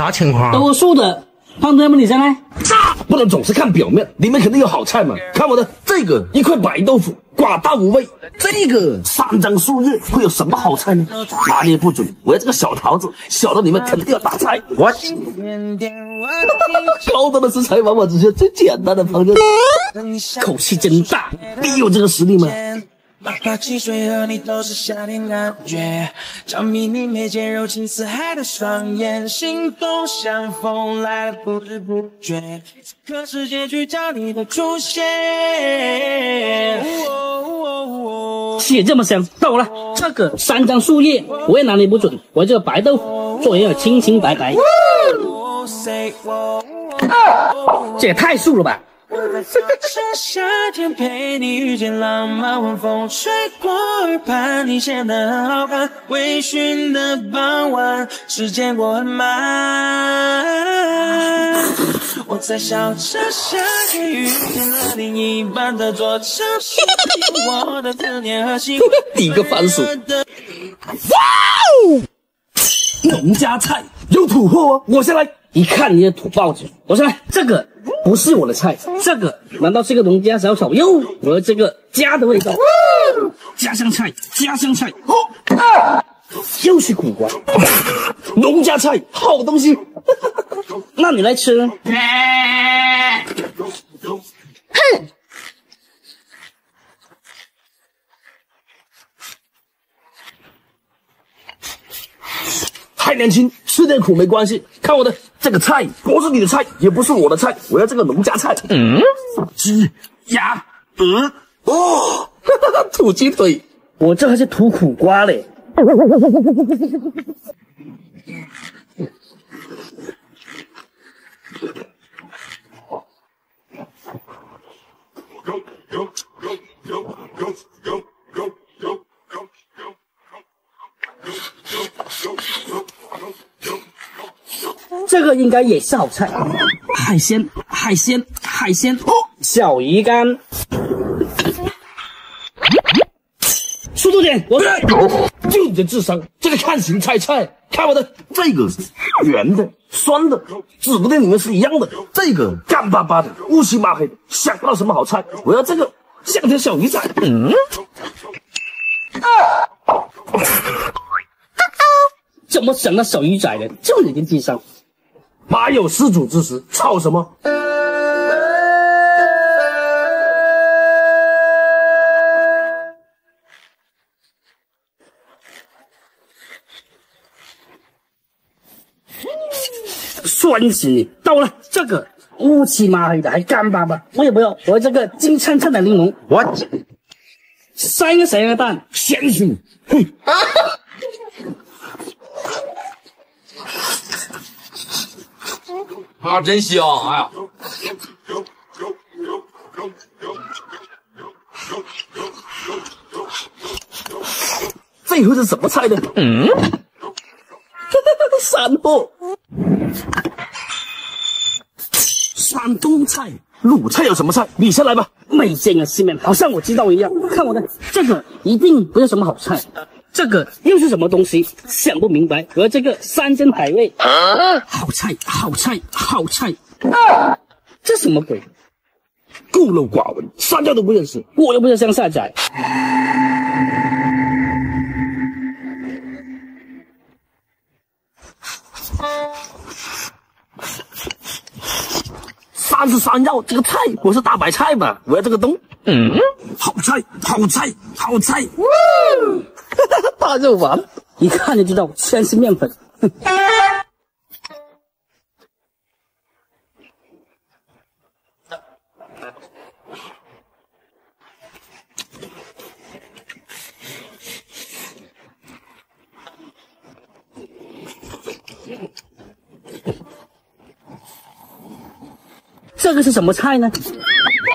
啥情况？多数的，胖哥不，你先来。炸不能总是看表面，里面肯定有好菜嘛。看我的这个一块白豆腐，寡淡无味；这个三张树叶会有什么好菜呢？拿捏不准。我要这个小桃子，小的里面肯定要大菜。我 高端的食材往往只是最简单的烹饪。口气真大，你有这个实力吗？哪怕汽水和你都是夏天感觉，着迷你眉间柔情似海的双眼，心动像风来了不知不觉，此刻是结局叫你的出现。血这么香，到我了。这个三张树叶我也拿捏不准，我这个白豆腐做人要清清白白。这也太素了吧！这夏天陪你遇见浪漫，晚风吹过耳畔，你显得很好看。微醺的傍晚，时间过很慢。我在笑着夏天遇见了另一半的坐车，我的思念和幸福。你个番薯！哇哦！农家菜有土货哦，我先来。一看你的土包子，我先来这个不是我的菜，这个难道是个农家小炒？哟，我这个家的味道，家乡菜，家乡菜，哦，又是苦瓜，农家菜，好东西，那你来吃。哼。太年轻，吃点苦没关系。看我的这个菜，不是你的菜，也不是我的菜，我要这个农家菜。嗯，鸡、鸭、鹅，哦，哈哈土鸡腿，我这还是土苦瓜嘞。这个应该也是好菜，海鲜，海鲜，海鲜，哦，小鱼干，速度点，我就你的智商，这个看形猜菜，看我的这个圆的、酸的，指不定你们是一样的。这个干巴巴的、乌漆麻黑的，想不到什么好菜，我要这个像条小鱼仔。嗯，啊怎么想到小鱼仔的？就你的智商。马有失主之时，吵什么？酸死你！到了，这个乌漆麻黑的还干巴巴，我也不要，我要这个金灿灿的柠檬。我三个咸鸭蛋，咸死！哼！啊，真香！哎呀，这回是什么菜呢？嗯，山货，山东菜，鲁菜有什么菜？你先来吧。没见过世面，好像我知道一样。看我的，这个一定不是什么好菜。这个又是什么东西？想不明白。和这个山珍海味，好菜，好菜，好菜。这什么鬼？孤陋寡闻，三家都不认识，我又不是乡下仔。三十三药，这个菜不是大白菜吧？我要这个东。嗯，好菜，好菜，好菜。大肉丸，一看就知道全是面粉。这个是什么菜呢？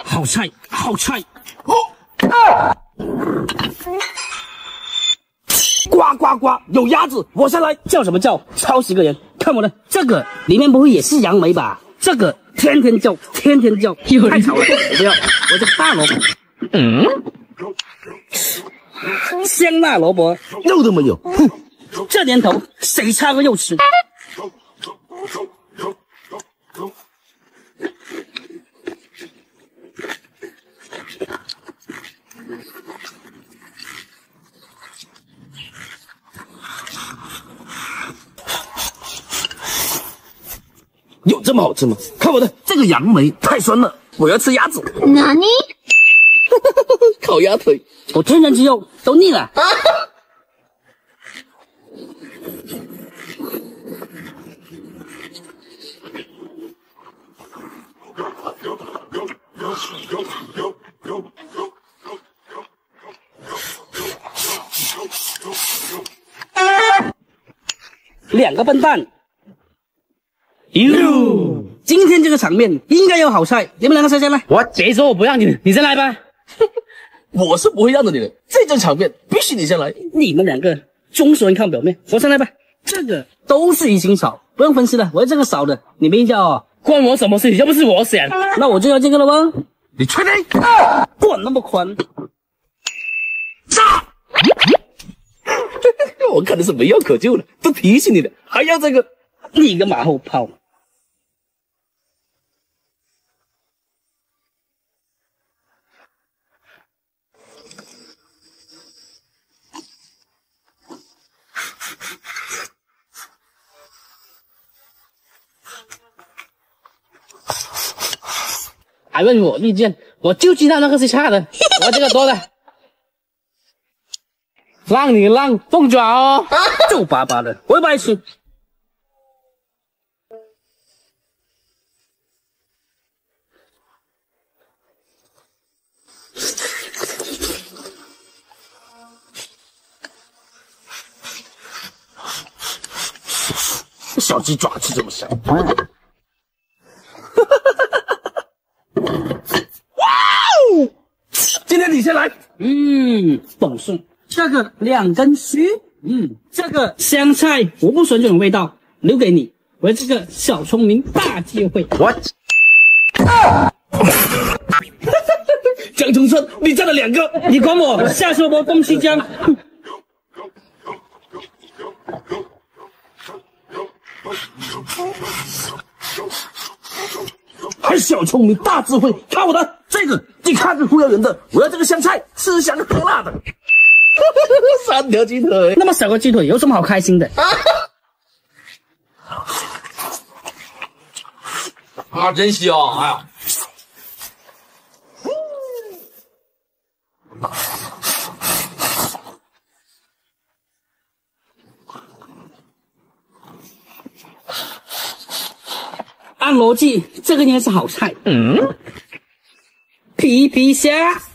好菜，好菜。哦。呱呱！有鸭子，我先来。叫什么叫？吵死个人！看我的这个，里面不会也是杨梅吧？这个天天叫，天天叫，太吵了！我不要，我叫大萝卜。嗯，香辣萝卜肉都没有。哼，这年头谁差个肉吃？有这么好吃吗？看我的这个杨梅太酸了，我要吃鸭子。哪里？烤鸭腿，我天然鸡肉都腻了。两个笨蛋。哟，今天这个场面应该有好菜，你们两个谁先来？我谁说我不让你，你先来吧。我是不会让着你的，这种场面必须你先来。你们两个中熟人看表面，我先来吧。这个都是鱼腥草，不用分析了，我要这个少的，你们一叫哦。关我什么事？又不是我选。那我就要这个了吗？你确定？啊管那么宽？炸！我看的是没药可救了，都提醒你了，还要这个？你个马后炮！还问我意见，我就知道那个是差的，我这个多的，让你让凤爪哦，皱巴巴的，我也不爱吃。小鸡爪子这么香。今天你先来，嗯，懂事。这个两根须，嗯，这个香菜我不喜欢这种味道，留给你。我这个小聪明大机会。我，江中春，你占了两个，你管我？下次我东西江。还小聪明大智慧，看我的这个，一看这忽悠人的。我要这个香菜，吃香喝辣的。三条鸡腿，那么小个鸡腿有什么好开心的？啊，真香！哎呀。按逻辑，这个应该是好菜。嗯，皮皮虾。